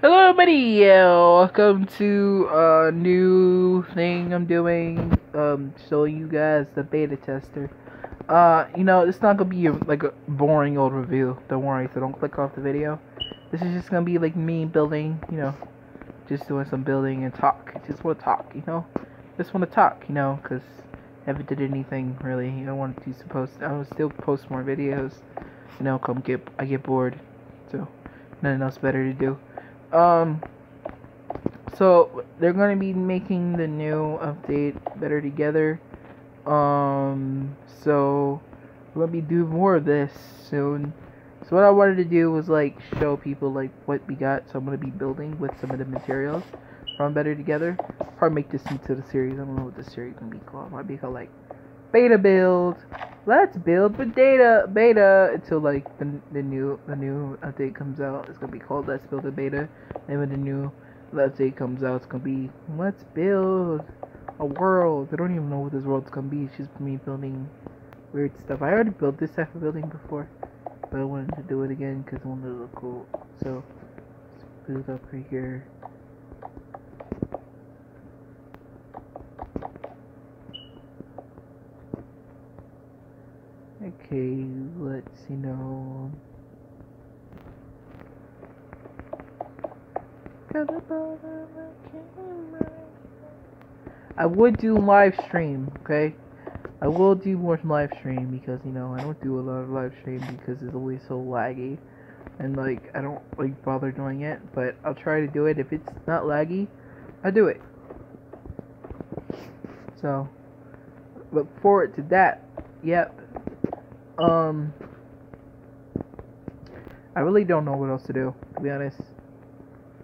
Hello, everybody. Welcome to a new thing I'm doing. Um, showing you guys the beta tester. Uh, you know, it's not gonna be a, like a boring old review. Don't worry. So don't click off the video. This is just gonna be like me building. You know, just doing some building and talk. Just want to talk. You know, just want to talk. You know, cause I haven't did anything really. I want to post. I will still post more videos. You know, come get. I get bored. So nothing else better to do. Um, so they're gonna be making the new update better together. Um, so we're gonna be doing more of this soon. So what I wanted to do was like show people like what we got. So I'm gonna be building with some of the materials from Better Together. Probably make this into the series. I don't know what the series gonna be called. Might be called like Beta Build. Let's build with data beta until like the, the new the new update comes out. It's gonna be called Let's Build a Beta. And when the new update comes out, it's gonna be Let's Build a World. I don't even know what this world's gonna be. It's just me building weird stuff. I already built this type of building before, but I wanted to do it again because I wanted to look cool. So let's build up right here. Okay, let's you know. I would do live stream, okay? I will do more live stream because you know I don't do a lot of live stream because it's always so laggy, and like I don't like bother doing it. But I'll try to do it if it's not laggy. I'll do it. So look forward to that. Yep. Um, I really don't know what else to do. To be honest,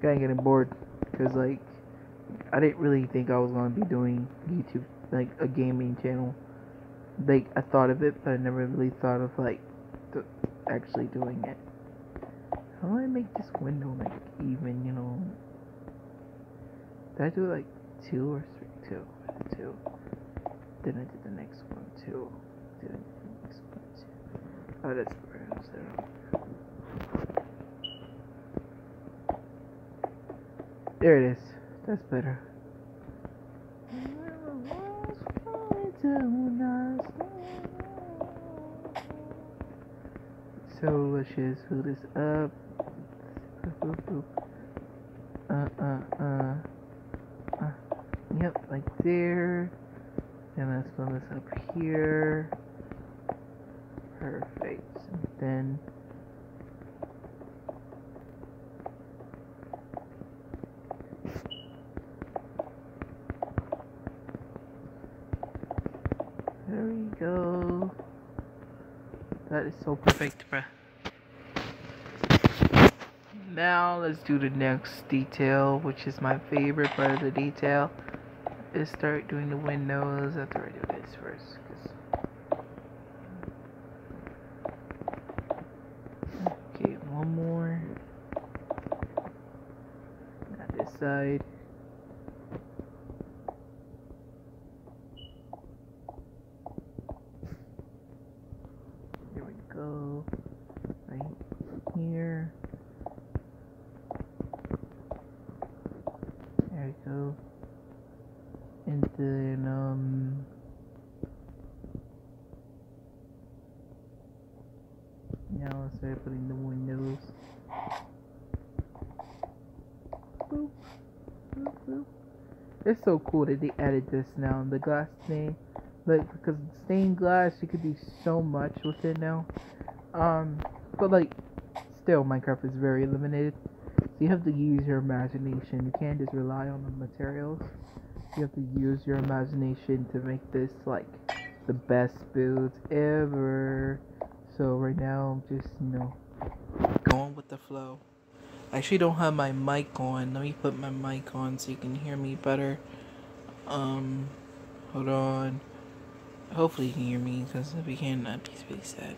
kind of getting bored because like I didn't really think I was gonna be doing YouTube like a gaming channel. Like I thought of it, but I never really thought of like the, actually doing it. How do I make this window like even? You know, did I do like two or three? Two, two. Then I did the next one two. Then I did the next one two. Oh, that's perhaps there. There it is. That's better. So let's just fill this up. Uh, uh, uh, uh. Yep, like there. And let's fill this up here. Perfect. Then There we go. That is so perfect, bruh. Now let's do the next detail, which is my favorite part of the detail. Is start doing the windows after I do this first. 'cause- Okay, one more. Now this side. Here we go. Right here. There we go. And then, um. Now I'll start putting the windows. Boop. Boop, boop. It's so cool that they added this now. The glass thing. Like, because stained glass, you could do so much with it now. Um, but like, still, Minecraft is very limited. So you have to use your imagination. You can't just rely on the materials. You have to use your imagination to make this like the best builds ever. So right now, I'm just you know going with the flow. I actually don't have my mic on. Let me put my mic on so you can hear me better. Um, hold on. Hopefully you can hear me, because if you can, that'd be really sad.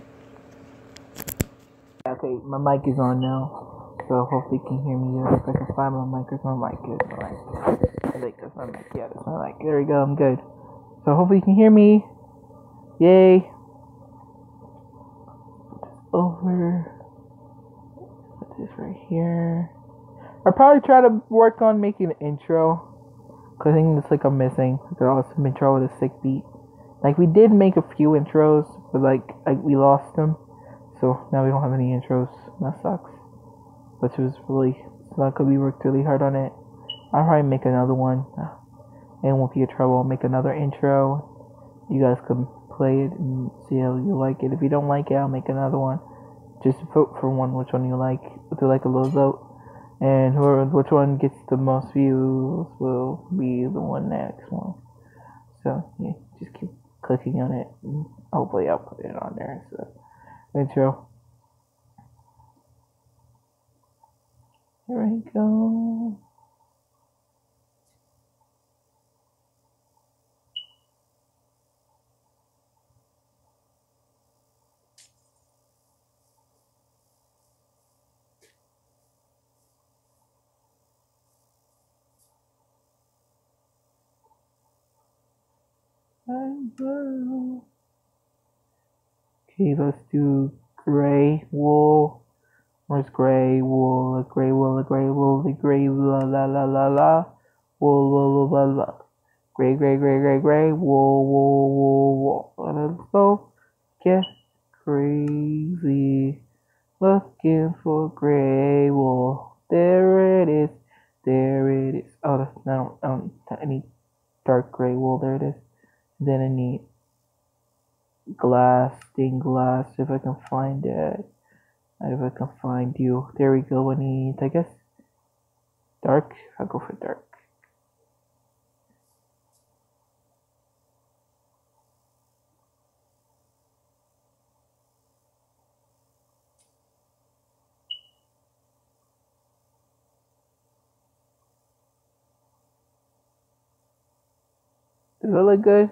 Okay, my mic is on now, so hopefully you can hear me. If I can find my mic, 'cause my mic is mic. I think that's my mic. Yeah, that's my mic. There we go. I'm good. So hopefully you can hear me. Yay. Over. Put this right here. I probably try to work on making an intro. Cause I think it's like a missing. There was some intro with a sick beat. Like we did make a few intros, but like I, we lost them, so now we don't have any intros. That sucks. Which was really not gonna we worked really hard on it. I'll probably make another one. It won't be a trouble. I'll make another intro. You guys can play it and see how you like it. If you don't like it, I'll make another one. Just vote for one, which one you like. Do like a little vote. And whoever, which one gets the most views will be the one next one. So, yeah, just keep clicking on it. Hopefully I'll put it on there. So, intro. Here we go. Okay, let's do gray wool. Where's gray wool? A gray wool, a gray wool, the gray la la la la la. Wool, wool, la la. Gray, gray, gray, gray, gray. Wool, wool, wool, wool. Let's go get crazy. Looking for gray wool. There it is. There it is. Oh, that's, I don't, I don't, need dark gray wool. There it is. Then I need glass, stained glass, if I can find it. If I can find you. There we go, I need, I guess, dark. I'll go for dark. Does that look good?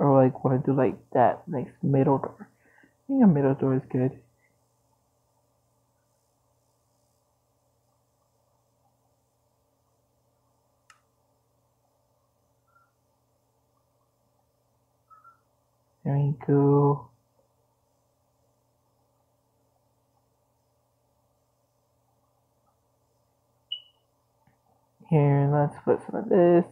Or like want to do like that next middle door. I think a middle door is good. There we go. Here, let's put some of this.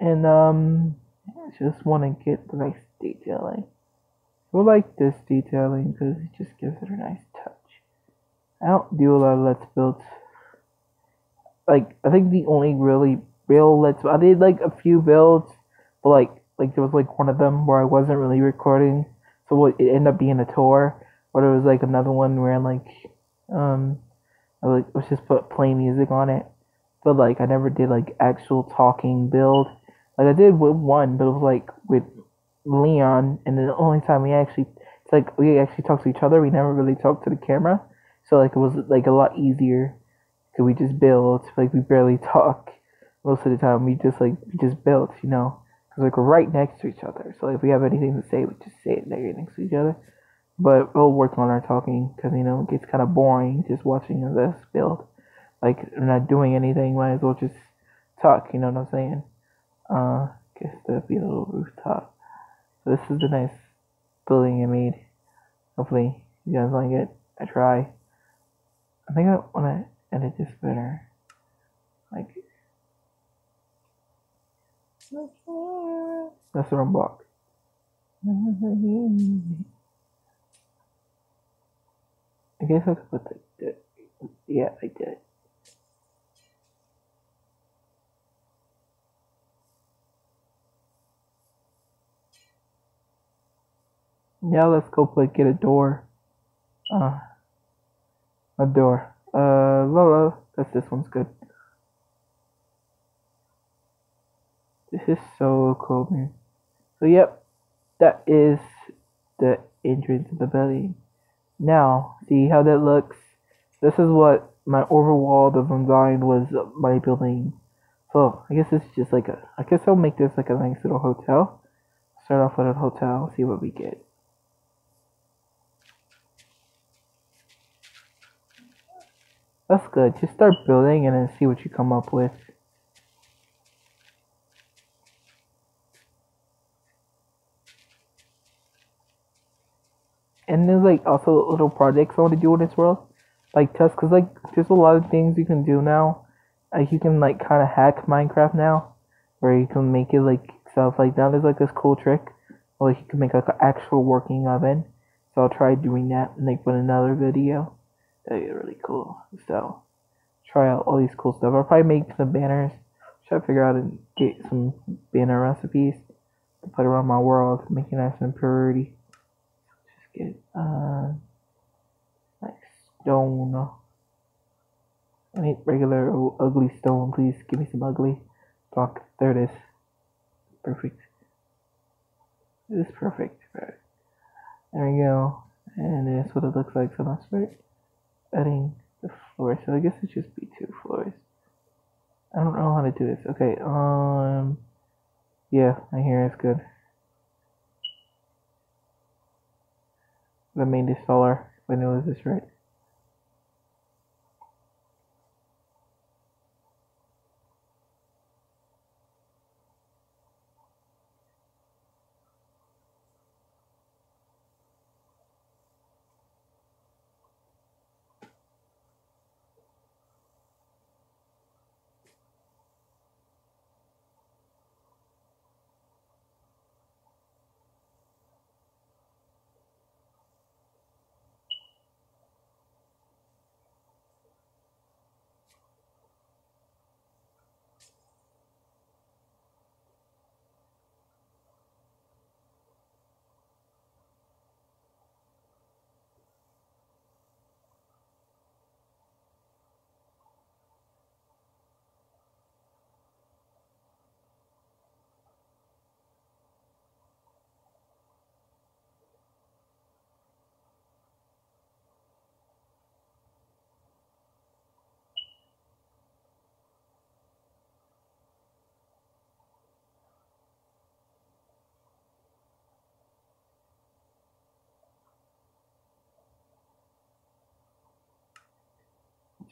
And um I just want to get the nice detailing. I like this detailing because it just gives it a nice touch. I don't do a lot of Let's Builds. Like, I think the only really real Let's I did like a few builds, but like, like there was like one of them where I wasn't really recording, so it ended up being a tour. But there was like another one where I'm like, um, I like was just put play music on it, but like I never did like actual talking build. Like I did with one, but it was like with Leon, and the only time we actually, it's like we actually talked to each other. We never really talked to the camera, so like it was like a lot easier. Cause we just built, like we barely talk most of the time. We just like we just built, you know, cause like we're right next to each other. So like, if we have anything to say, we just say it right next to each other. But we'll work on our talking, cause you know it gets kind of boring just watching this build. Like we're not doing anything, might as well just talk. You know what I'm saying? Uh, guess that'd be a little rooftop. So this is the nice building I made. Hopefully you guys like it. I try. I think I want to edit this better. Like, that's the wrong block. I guess I could put the, the yeah, I did. Yeah, let's go play get a door. Uh, a door. Uh, Lola, that's this one's good. This is so cool, man. So, yep, that is the entrance of the building. Now, see how that looks? This is what my overall design was my building. So, I guess it's just like a, I guess I'll make this like a nice little hotel. Start off with a hotel, see what we get. That's good. Just start building and then see what you come up with. And there's like also little projects I want to do in this world. like test because like there's a lot of things you can do now. Like you can like kind of hack Minecraft now, where you can make it like stuff like that. There's like this cool trick, where like you can make like an actual working oven. So I'll try doing that like put another video. That'd be really cool. So try out all these cool stuff. I'll probably make some banners. Try to figure out and get some banner recipes to put around my world, make it nice and pretty. Just get uh like stone. I need regular ugly stone, please. Give me some ugly. Fuck, there it is. Perfect. This is perfect. Right. There we go. And that's what it looks like. So now start adding the floor. So I guess it should just be two floors. I don't know how to do this. Okay, um yeah, I hear it's good. I made this taller if I know is this right.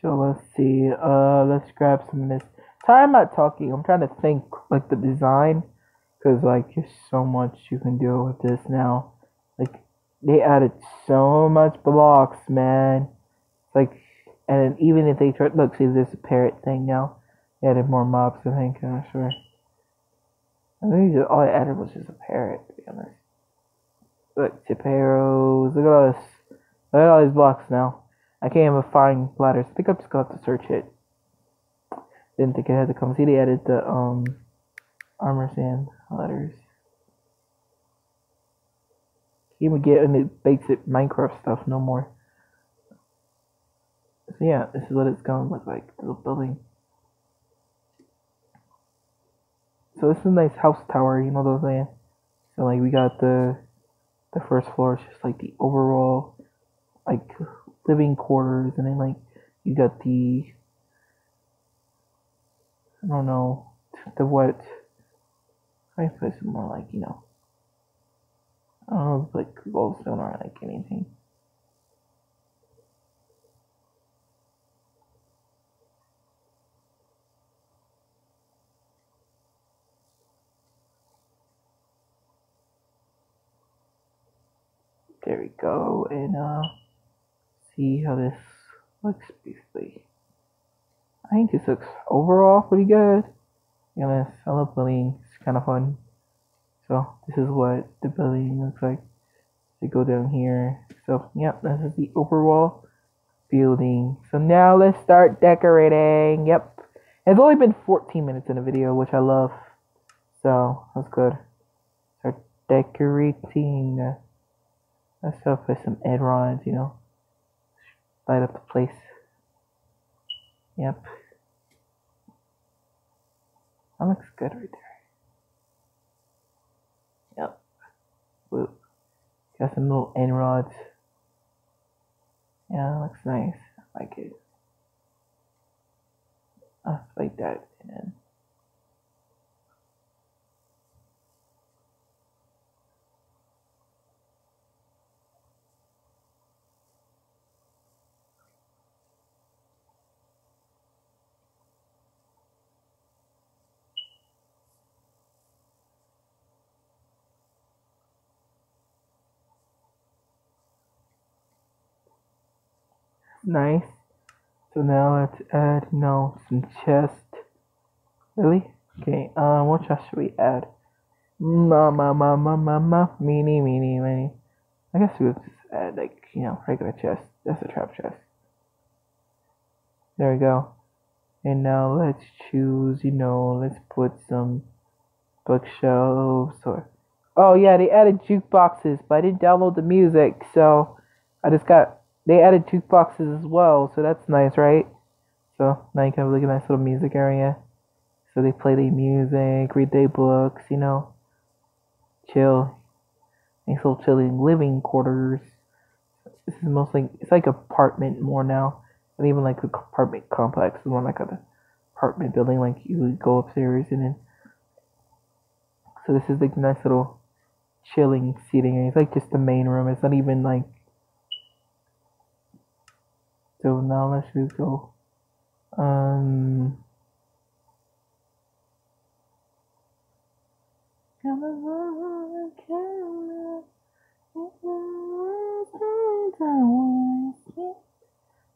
So let's see. Uh, let's grab some of this. Sorry, I'm not talking. I'm trying to think like the design, cause like there's so much you can do with this now. Like they added so much blocks, man. Like, and even if they try, look, see this parrot thing now. They added more mobs. I think. I'm sure. I think all I added was just a parrot. To be honest. Look, tip. Look at all this. Look at all these blocks now. I can't even find ladders. I think I'm just gonna have to search it. Didn't think it had to come. See, they added the um armor sand ladders. Can't even get makes it Minecraft stuff no more. So yeah, this is what it's gonna look like. The building. So this is a nice house tower, you know what I'm saying? So like we got the the first floor, it's just like the overall like living quarters, and then like you got the I don't know the what I some more like you know I don't know like glowstone or like anything. There we go, and uh see how this looks basically. I think this looks overall pretty good. Yeah, I love building. It's kind of fun. So this is what the building looks like. To go down here. So yep, this is the overall building. So now let's start decorating. Yep. It's only been 14 minutes in the video, which I love. So that's good. Start decorating. Let's put some rods, you know light up the place. Yep. That looks good right there. Yep. Whoop. Got some little end rods. Yeah, looks nice. I like it. I like that. And nice. So now let's add, now some chest. Really? Okay, uh, what chest should we add? Ma ma ma ma ma ma, meeny meeny meeny. I guess we'll just add, like, you know, regular chest. That's a trap chest. There we go. And now let's choose, you know, let's put some bookshelves or. Oh, yeah, they added jukeboxes, but I didn't download the music, so I just got. They added jukeboxes as well, so that's nice, right? So now you can have like a nice little music area. So they play their music, read their books, you know, chill. Nice little chilling living quarters. This is mostly it's like apartment more now not even like a apartment complex. It's more like an apartment building. Like you would go upstairs and then. So this is like nice little chilling seating area. It's like just the main room. It's not even like. So now let's just go. Um.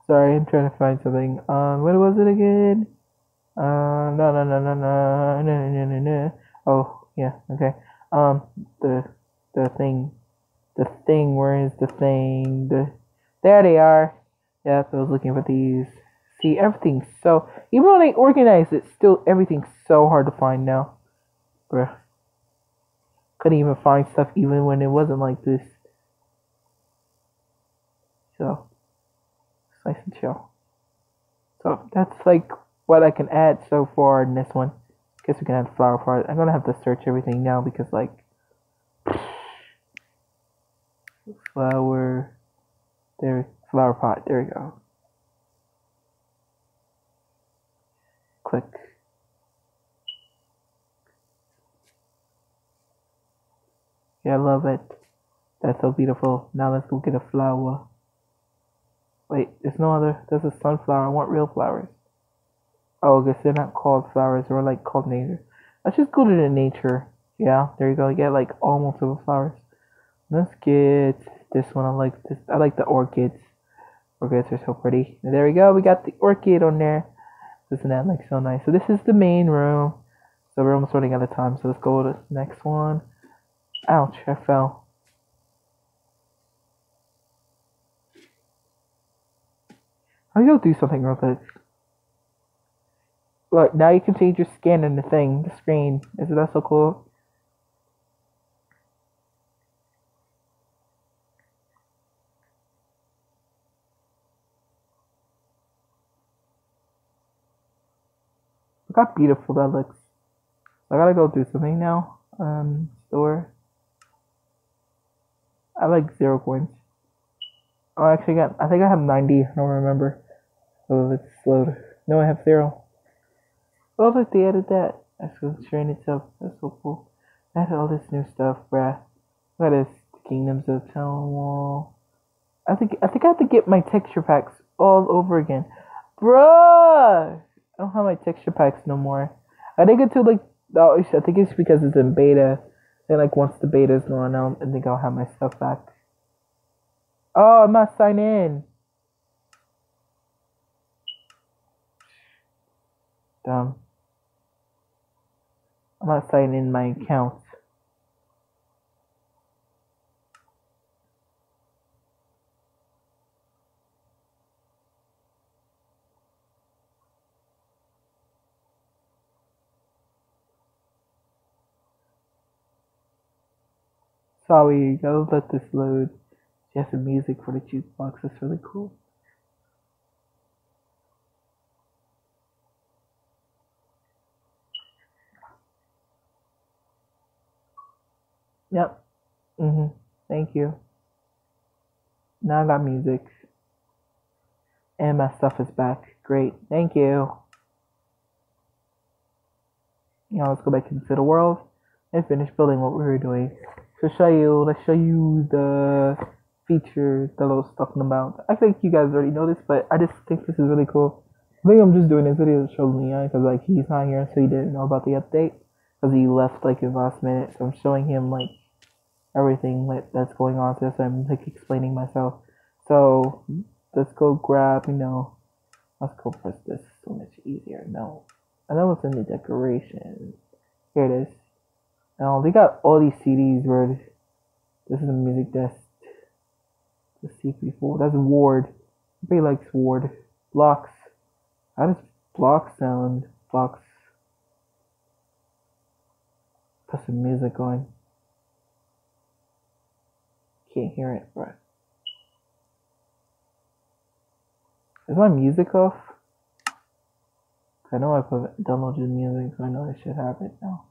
Sorry, I'm trying to find something. Um, what was it again? Uh, no, no, no, no, no, no, no, no, no. Oh, yeah, okay. Um, the, the thing, the thing. Where is the thing? The, there they are. Yep, I was looking for these. See, everything's so. Even though they organize it, still everything's so hard to find now. Bruh. Couldn't even find stuff even when it wasn't like this. So nice and chill. So that's like what I can add so far in this one. Guess we can add flower pot. I'm gonna have to search everything now because like flower there flower pot, there we go. Click. Yeah, I love it. That's so beautiful. Now let's go get a flower. Wait, there's no other. There's a sunflower. I want real flowers. Oh, I guess they're not called flowers. They're like called nature. Let's just go to the nature. Yeah, there you go. You get like almost all the flowers. Let's get this one. I like this. I like the orchids. Orchids are so pretty. And there we go. We got the orchid on there. Isn't that like so nice? So this is the main room. So we're almost running out of time. So let's go to the next one. Ouch! I fell. I'm gonna do something real quick. Look, now you can change your skin in the thing, the screen. Isn't that so cool? How beautiful that looks. I gotta go do something now. Um, store. I like zero coins. Oh, I actually got, I think I have 90. I don't remember. Oh, let's load. No, I have zero. Oh, look, they added that. That's going train itself. That's so cool. Had all this new stuff, bruh. Look at this. The Kingdoms of Town Wall. I think I think I have to get my texture packs all over again. Bruh! Don't have my texture packs no more. I think until like oh, I think it's because it's in beta. And like once the beta's gone out, I think I'll have my stuff back. Oh, I must sign in. um, I'm not signing in my account. Sorry, gotta let this load. Just the music for the jukebox. That's really cool. Yep. Mhm. Thank you. Now I got music. And my stuff is back. Great. Thank you. Now let's go back into the world and finish building what we were doing. To show you, let's show you the features that I was talking about. I think you guys already know this, but I just think this is really cool. I think I'm just doing this video to show Leon because like he's not here, so he didn't know about the update because he left like his last minute. So I'm showing him like everything that's going on. So I'm like explaining myself. So let's go grab, you know, let's go press this so much easier. No, I know it's in the decoration. Here it is. Now they got all these CDs where this is the music desk. The CP4. That's Ward. Everybody likes Ward. Blocks. How does Block sound? Blocks. Put some music on. Can't hear it, bro. Is my music off? I know I put downloaded music, so I know I should have it now.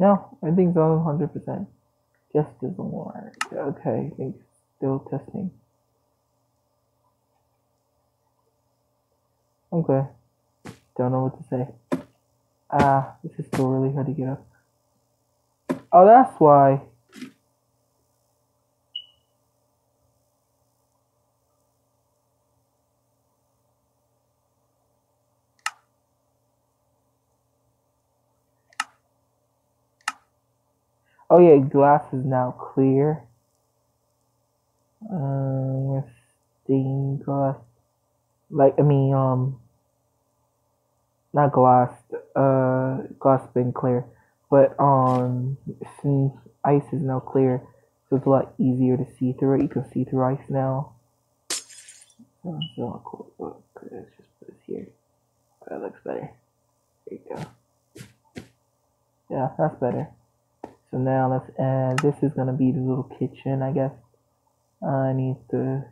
No, everything's on 100%. Just doesn't work. Okay, it's still testing. Okay. Don't know what to say. Ah, this is still really hard to get up. Oh, that's why. Oh yeah, glass is now clear. Um, stained glass. Like I mean, um, not glass. Uh, glass been clear, but um, since ice is now clear, so it's a lot easier to see through it. You can see through ice now. So, so cool. Look, let's just put this here. That looks better. There you go. Yeah, that's better. So now let's add, this is to be the little kitchen, I guess. I need the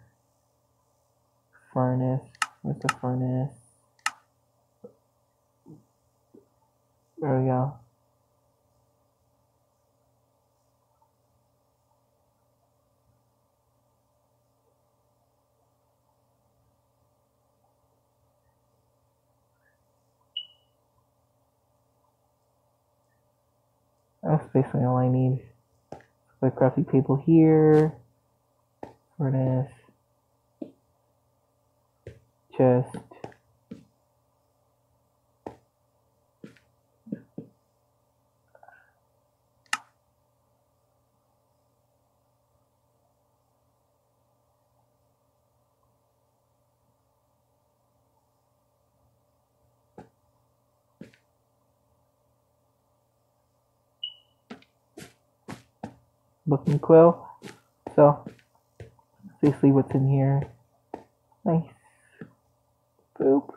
furnace. Where's the furnace? There we go. That's basically all I need. My crafting table here. Furnace. Chest. Looking quill. So, let's basically what's in here. Nice. Boop.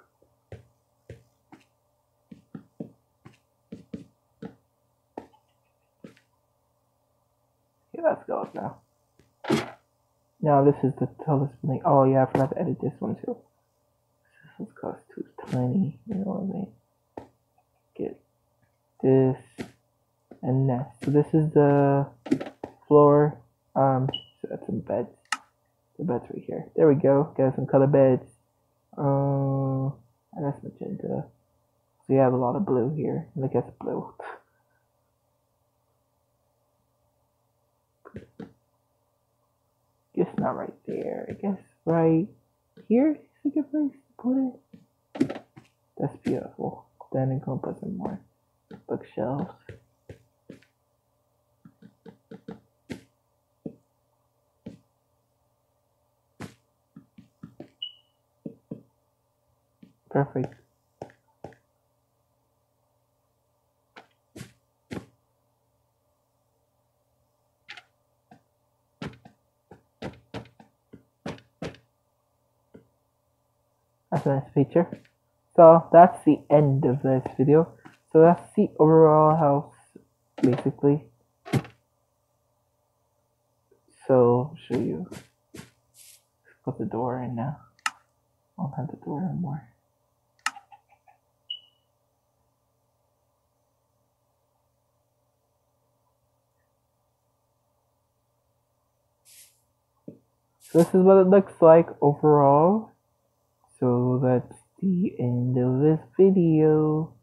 Yeah, that's going now. Now this is the tallest thing. Oh yeah, I forgot to edit this one too. This one's cost too tiny. You know what I mean? Get this and that. So this is the floor. Um, so that's some beds. The beds right here. There we go. Got some color beds. Um, and that's magenta. So you have a lot of blue here. Look at the blue. Guess not right there. I guess right here is a good place to put it. That's beautiful. Then it can put some more bookshelves. Perfect. That's a nice feature. So that's the end of this video. So that's the overall house, basically. So show you. Put the door in now. I don't have the door anymore. this is what it looks like overall so that's the end of this video